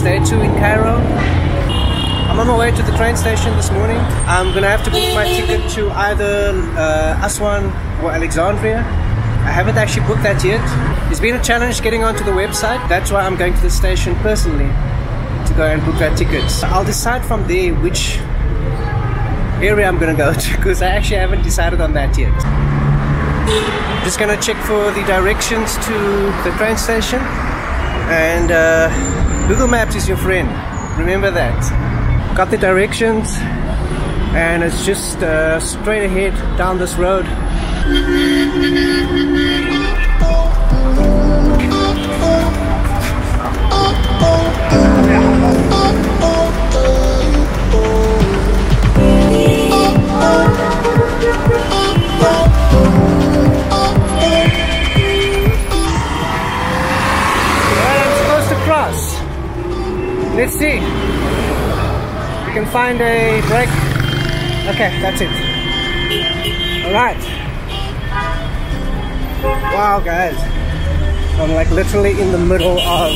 to in Cairo. I'm on my way to the train station this morning. I'm gonna have to book my ticket to either uh, Aswan or Alexandria. I haven't actually booked that yet. It's been a challenge getting onto the website. That's why I'm going to the station personally to go and book that ticket. I'll decide from there which area I'm gonna go to because I actually haven't decided on that yet. Just gonna check for the directions to the train station and uh, Google Maps is your friend. Remember that. Got the directions and it's just uh, straight ahead down this road. We can find a break. Okay, that's it. Alright. Wow, guys. I'm like literally in the middle of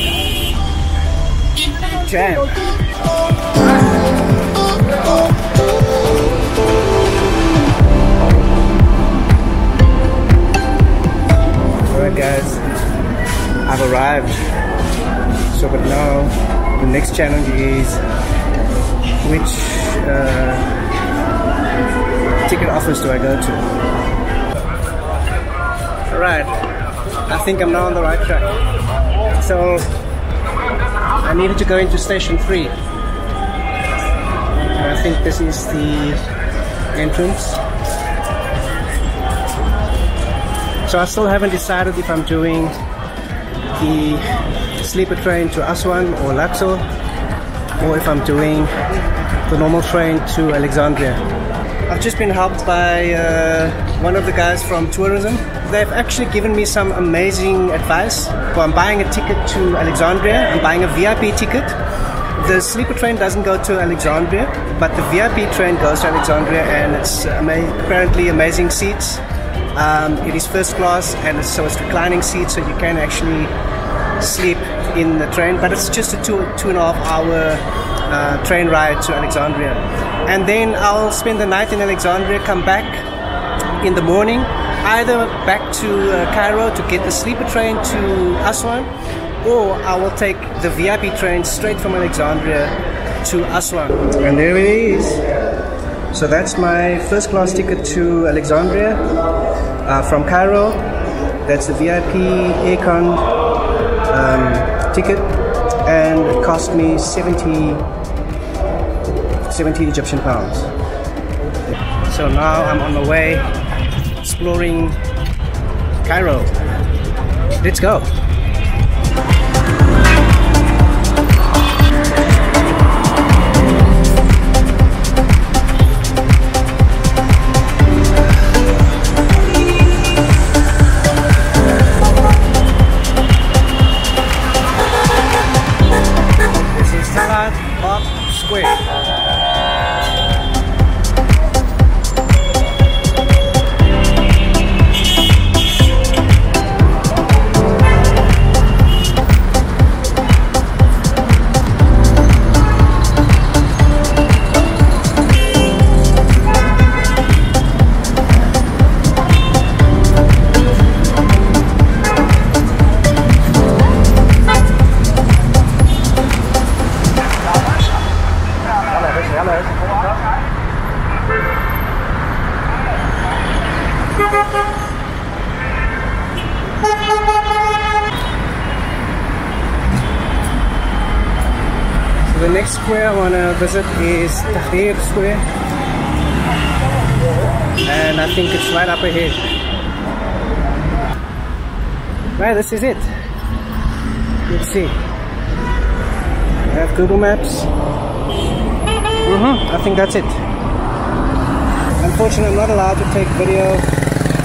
jam. Alright, guys. I've arrived. So, but now the next challenge is which uh, ticket office do I go to? Alright, I think I'm now on the right track. So I needed to go into station 3. I think this is the entrance. So I still haven't decided if I'm doing the sleeper train to Aswan or Luxor or if I'm doing the normal train to Alexandria. I've just been helped by uh, one of the guys from tourism. They've actually given me some amazing advice. Well, I'm buying a ticket to Alexandria. I'm buying a VIP ticket. The sleeper train doesn't go to Alexandria, but the VIP train goes to Alexandria and it's ama apparently amazing seats. Um, it is first class and it's, so it's reclining seats so you can actually sleep in the train, but it's just a two two and a half hour uh, train ride to Alexandria, and then I'll spend the night in Alexandria, come back in the morning, either back to uh, Cairo to get the sleeper train to Aswan, or I will take the VIP train straight from Alexandria to Aswan. And there it is. So that's my first class ticket to Alexandria uh, from Cairo. That's the VIP aircon um, ticket and it cost me 70, 70 Egyptian pounds. So now I'm on my way exploring Cairo. Let's go. I want to visit is Tahrir Square. And I think it's right up ahead. Right this is it. Let's see. I have Google Maps. Mm -hmm, I think that's it. Unfortunately I'm not allowed to take video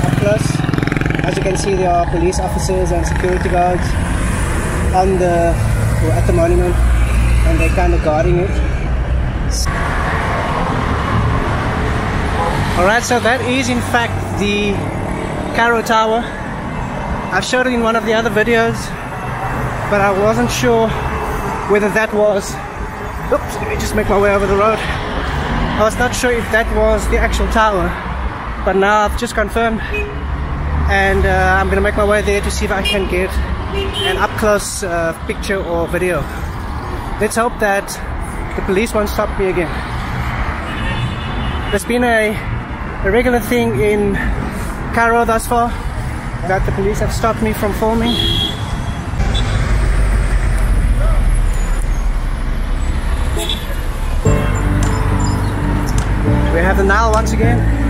up close. As you can see there are police officers and security guards on the at the monument and they're kind of guarding it. Alright, so that is in fact the Cairo Tower. I've showed it in one of the other videos, but I wasn't sure whether that was oops let me just make my way over the road I was not sure if that was the actual tower but now I've just confirmed and uh, I'm gonna make my way there to see if I can get an up-close uh, picture or video let's hope that the police won't stop me again there's been a, a regular thing in Cairo thus far that the police have stopped me from filming We have the Nile once again.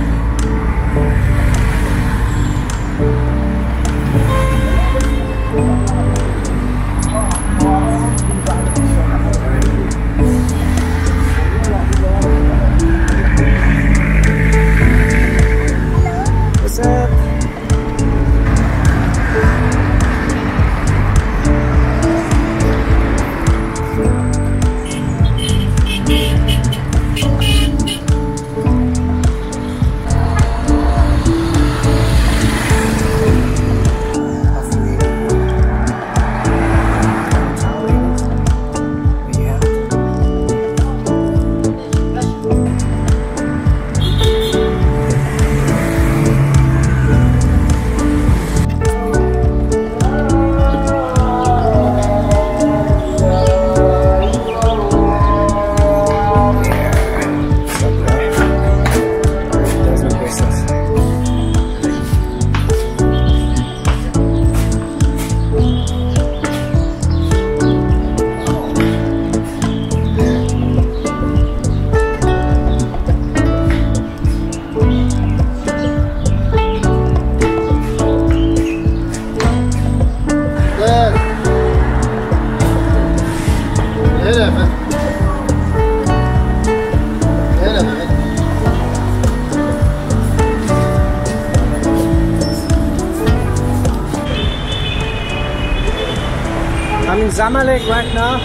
Zamalek right now.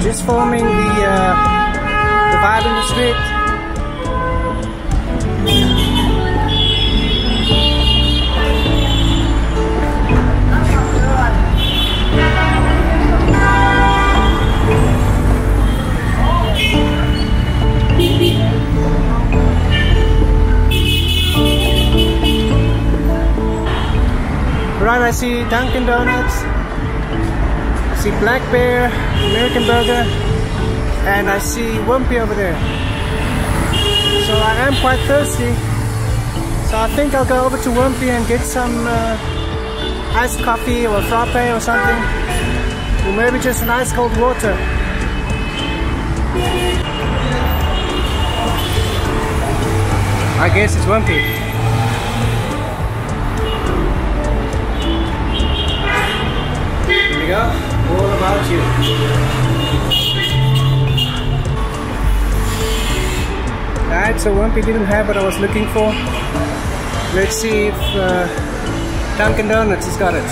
Just forming the, uh, the vibe in the street. I see Dunkin' Donuts, I see Black Bear, American Burger, and I see Wimpy over there. So I am quite thirsty. So I think I'll go over to Wimpy and get some uh, iced coffee or frappe or something. Or maybe just an ice cold water. I guess it's Wimpy. You. Alright, so Wimpy didn't have what I was looking for. Let's see if uh, Dunkin' Donuts has got it.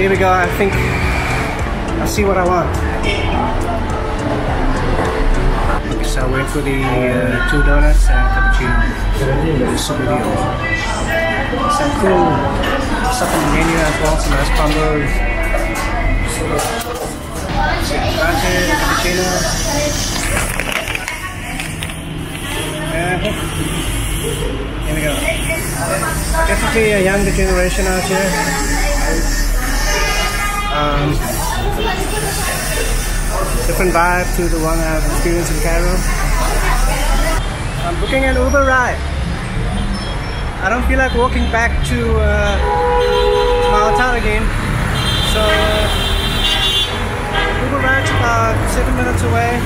Here we go, I think I see what I want. Okay, so I went for the uh, two donuts and cappuccino. Super deal. Some cool stuff on the menu as well, some nice combos latte, cappuccino. Uh, here we go. Definitely a younger generation out here. Um, different vibe to the one I've experienced in Cairo. I'm booking an Uber ride. I don't feel like walking back to uh, my hotel again. So uh, Google Ranch about seven minutes away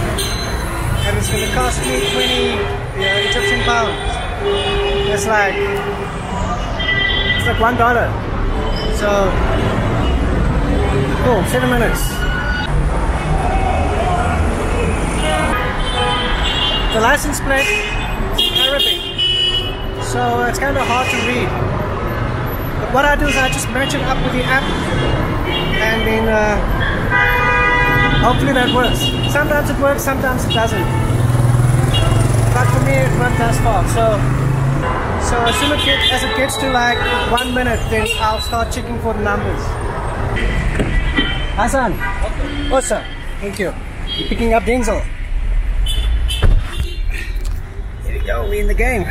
and it's gonna cost me 20 yeah, Egyptian pounds. It's like it's like one dollar. So cool, seven minutes. The license plate is Arabic, so it's kind of hard to read. But what I do is I just match it up with the app and then uh, Hopefully that works. Sometimes it works, sometimes it doesn't. But for me, it went as far. So, so as soon as it gets to like one minute, then I'll start checking for the numbers. Hassan. Awesome. Oh, Thank you. You're picking up Denzel. Here we go. We in the game.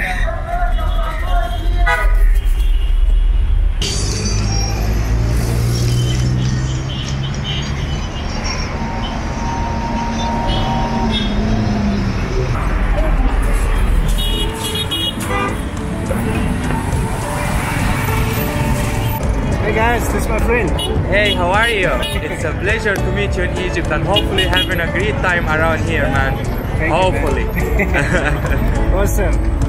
Hey guys, this is my friend. Hey, how are you? It's a pleasure to meet you in Egypt and hopefully having a great time around here, man. Thank hopefully. Awesome.